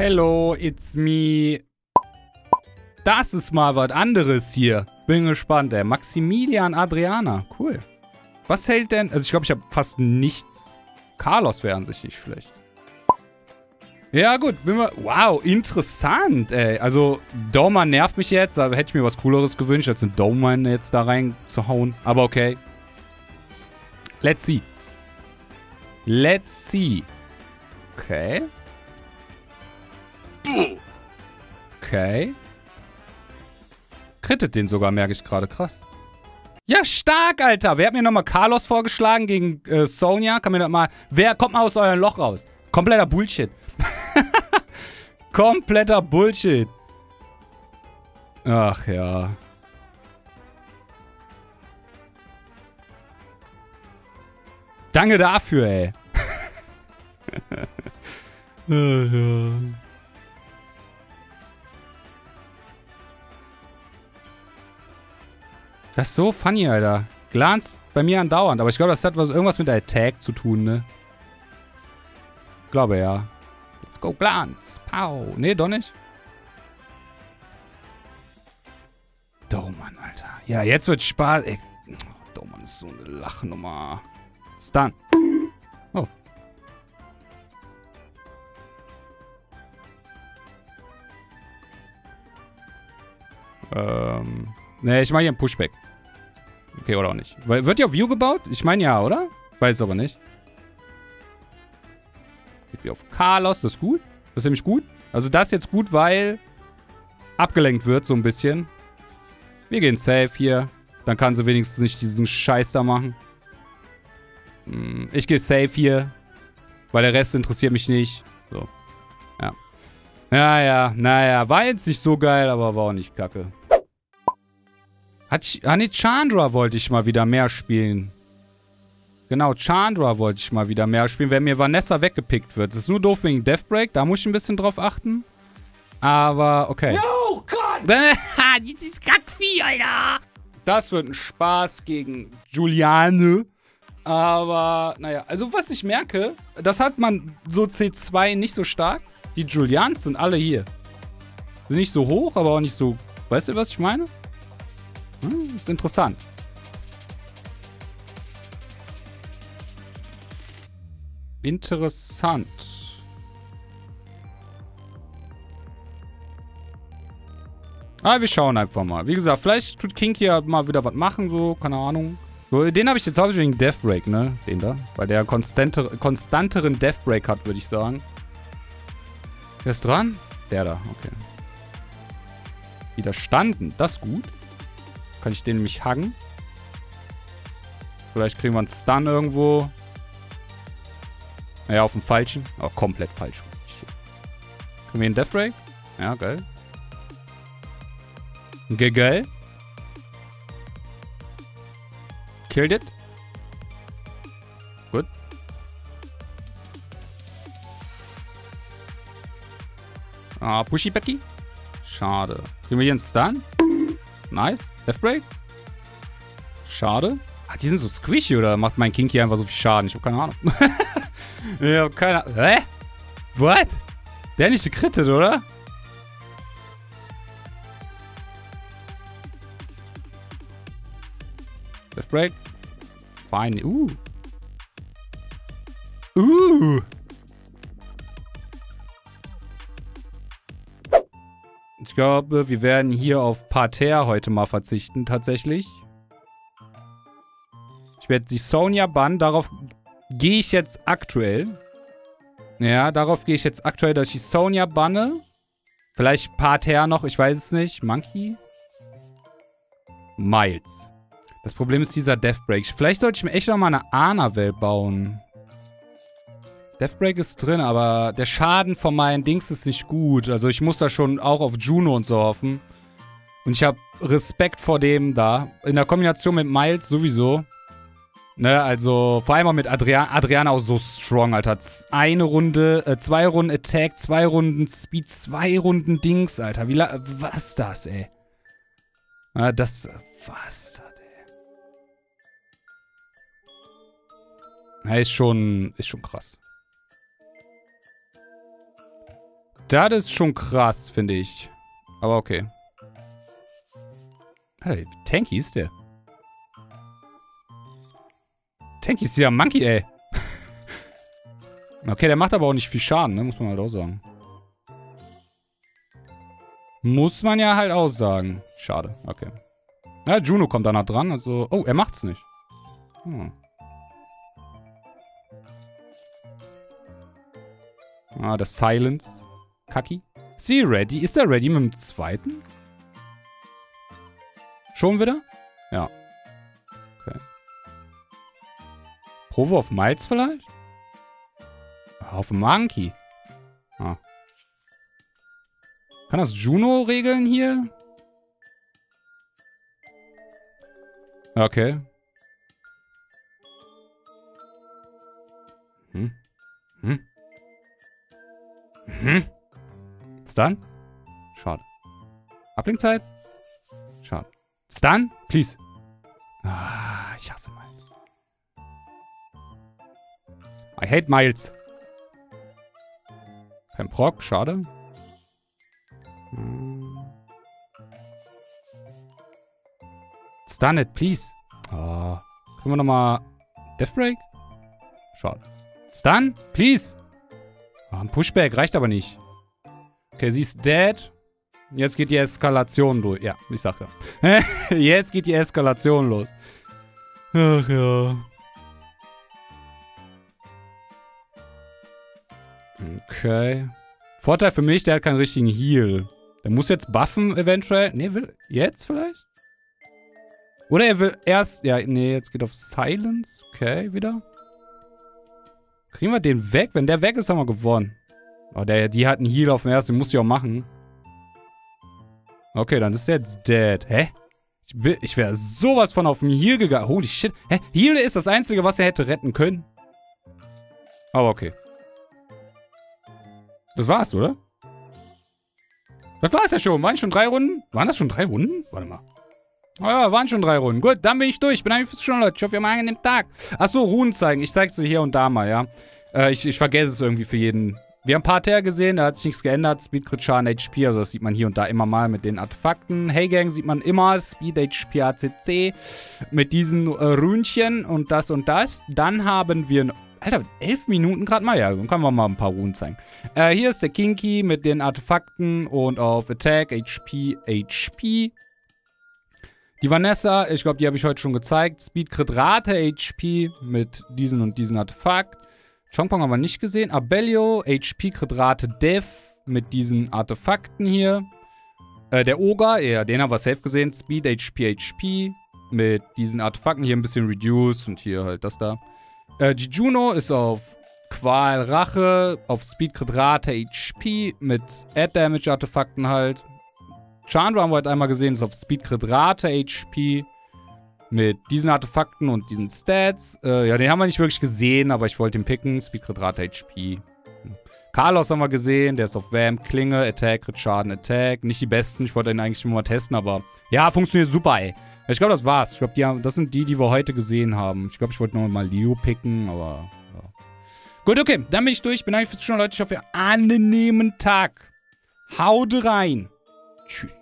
Hello, it's me. Das ist mal was anderes hier. Bin gespannt, ey. Maximilian Adriana. Cool. Was hält denn... Also ich glaube, ich habe fast nichts. Carlos wäre an sich nicht schlecht. Ja gut, bin mal... Wow, interessant, ey. Also, Doman nervt mich jetzt, aber hätte ich mir was Cooleres gewünscht, als einen Doman jetzt da reinzuhauen. Aber okay. Let's see. Let's see. Okay. Okay. Krittet den sogar, merke ich gerade. Krass. Ja, stark, Alter. Wer hat mir nochmal Carlos vorgeschlagen gegen äh, Sonja? Kann mir das mal... Wer kommt mal aus eurem Loch raus? Kompletter Bullshit. Kompletter Bullshit. Ach ja. Danke dafür, ey. Das ist so funny, Alter. Glanzt bei mir andauernd. Aber ich glaube, das hat was, irgendwas mit der Attack zu tun, ne? Glaube, ja. Let's go, Glanz. Pow. Nee, doch nicht. Doman, Alter. Ja, jetzt wird Spaß. Ey. Doman ist so eine Lachnummer. Stun. Oh. Ähm. Ne, ich mache hier einen Pushback. Okay, oder auch nicht. Wird die auf View gebaut? Ich meine ja, oder? Weiß aber nicht. Geht wie auf Carlos, das ist gut. Das ist nämlich gut. Also das ist jetzt gut, weil abgelenkt wird so ein bisschen. Wir gehen safe hier. Dann kann sie wenigstens nicht diesen Scheiß da machen. Hm, ich gehe safe hier. Weil der Rest interessiert mich nicht. So. Ja. Naja, naja. War jetzt nicht so geil, aber war auch nicht kacke. Hat ich, ah nee, Chandra wollte ich mal wieder mehr spielen. Genau, Chandra wollte ich mal wieder mehr spielen, wenn mir Vanessa weggepickt wird. Das ist nur doof wegen Deathbreak, da muss ich ein bisschen drauf achten. Aber, okay. No, Gott! Dieses Kackvieh, Alter! Das wird ein Spaß gegen Juliane. Aber, naja, also was ich merke, das hat man so C2 nicht so stark. Die Julians sind alle hier. Sind nicht so hoch, aber auch nicht so... Weißt du, was ich meine? Hm, ist interessant. Interessant. Ah, wir schauen einfach mal. Wie gesagt, vielleicht tut King hier mal wieder was machen, so, keine Ahnung. So, den habe ich jetzt hauptsächlich wegen Deathbreak, ne? Den da. Weil der konstanter, konstanteren Deathbreak hat, würde ich sagen. Wer ist dran? Der da, okay. Widerstanden, das ist gut. Kann ich den nämlich hacken? Vielleicht kriegen wir einen Stun irgendwo. Naja, auf dem falschen. Oh, komplett falsch. Kriegen wir einen Deathbreak? Ja, geil. Ge geil. Killed it. Gut. Ah, Pushy Becky. Schade. Kriegen wir hier einen Stun? Nice. Deathbreak? Schade. Ach, die sind so squishy oder macht mein Kinky einfach so viel Schaden? Ich hab keine Ahnung. ich hab keine Ahnung. Hä? What? Der hat nicht gekrittet, oder? Deathbreak? Fine. Uh. Uh. Glaube, wir werden hier auf Parterre heute mal verzichten, tatsächlich. Ich werde die Sonja bannen. Darauf gehe ich jetzt aktuell. Ja, darauf gehe ich jetzt aktuell, dass ich die Sonja banne. Vielleicht Parterre noch, ich weiß es nicht. Monkey? Miles. Das Problem ist dieser Deathbreak. Vielleicht sollte ich mir echt noch mal eine Ana-Welt bauen. Deathbreak ist drin, aber der Schaden von meinen Dings ist nicht gut. Also ich muss da schon auch auf Juno und so hoffen. Und ich habe Respekt vor dem da. In der Kombination mit Miles sowieso. Ne, also vor allem auch mit Adrian Adriana auch so strong, Alter. Eine Runde, äh, zwei Runden Attack, zwei Runden Speed, zwei Runden Dings, Alter. Wie la was das, ey? Ja, das, was das, ey? Ja, ist schon, ist schon krass. Das ist schon krass, finde ich. Aber okay. Hey, Tanky ist der. Tanky ist ja Monkey, ey. okay, der macht aber auch nicht viel Schaden, ne? Muss man halt auch sagen. Muss man ja halt auch sagen. Schade, okay. Ja, Juno kommt danach dran, also... Oh, er macht's nicht. Hm. Ah, das Silence. Kaki. Sie ready? Ist er ready mit dem zweiten? Schon wieder? Ja. Okay. Provo auf Miles vielleicht? Auf Monkey. Ah. Kann das Juno regeln hier? Okay. Hm. Hm. Hm. Stun? Schade. Ablenkzeit? Schade. Stun? Please. Ah, ich hasse Miles. I hate Miles. Kein Proc, schade. Stun it, please. Oh. Können wir nochmal Deathbreak? Schade. Stun, please. Oh, ein Pushback reicht aber nicht. Okay, sie ist dead. Jetzt geht die Eskalation durch. Ja, ich sagte. Jetzt geht die Eskalation los. Ach ja. Okay. Vorteil für mich, der hat keinen richtigen Heal. Der muss jetzt buffen eventuell. Ne, will jetzt vielleicht? Oder er will erst... Ja, nee, jetzt geht auf Silence. Okay, wieder. Kriegen wir den weg? Wenn der weg ist, haben wir gewonnen. Oh, der, die hat einen Heal auf dem ersten. Den muss ich auch machen. Okay, dann ist der jetzt dead. Hä? Ich, ich wäre sowas von auf den Heal gegangen. Holy shit. Hä? Heal ist das Einzige, was er hätte retten können. Aber okay. Das war's, oder? Das war's ja schon. Waren schon drei Runden? Waren das schon drei Runden? Warte mal. Oh ja, waren schon drei Runden. Gut, dann bin ich durch. Ich bin eigentlich fürs schon, Leute. Ich hoffe, ihr habt einen angenehmen Tag. Achso, Runen zeigen. Ich zeige sie hier und da mal, ja. Äh, ich, ich vergesse es irgendwie für jeden. Wir haben Parterre gesehen, da hat sich nichts geändert. Speed, Crit, Schaden, HP, also das sieht man hier und da immer mal mit den Artefakten. Hey Gang sieht man immer, Speed, HP, ACC mit diesen äh, Rünchen und das und das. Dann haben wir Alter, elf Minuten gerade mal. Ja, dann können wir mal ein paar Runen zeigen. Äh, hier ist der Kinky mit den Artefakten und auf Attack, HP, HP. Die Vanessa, ich glaube, die habe ich heute schon gezeigt. Speed, Crit, Rate, HP mit diesen und diesen Artefakt. Chongpong haben wir nicht gesehen. Abellio, HP, Crit, Rate, Dev mit diesen Artefakten hier. Äh, der Oga, ja, den haben wir safe gesehen. Speed, HP, HP mit diesen Artefakten. Hier ein bisschen Reduce und hier halt das da. Äh, die Juno ist auf Qual Rache, auf Speed Crit Rate HP mit Add Damage Artefakten halt. Chandra haben wir halt einmal gesehen, ist auf Speed Crit Rate HP mit diesen Artefakten und diesen Stats. Äh, ja, den haben wir nicht wirklich gesehen, aber ich wollte ihn picken. Speed Crit Rate HP. Carlos haben wir gesehen, der ist auf Vamp, Klinge, Attack, Crit Schaden, Attack. Nicht die besten, ich wollte ihn eigentlich nur mal testen, aber ja, funktioniert super, ey. Ich glaube, das war's. Ich glaube, das sind die, die wir heute gesehen haben. Ich glaube, ich wollte noch mal Leo picken, aber ja. Gut, okay. Dann bin ich durch. Bin eigentlich fürs Zuschauen, Leute. Ich hoffe, ihr einen angenehmen Tag. Haut rein. Tschüss.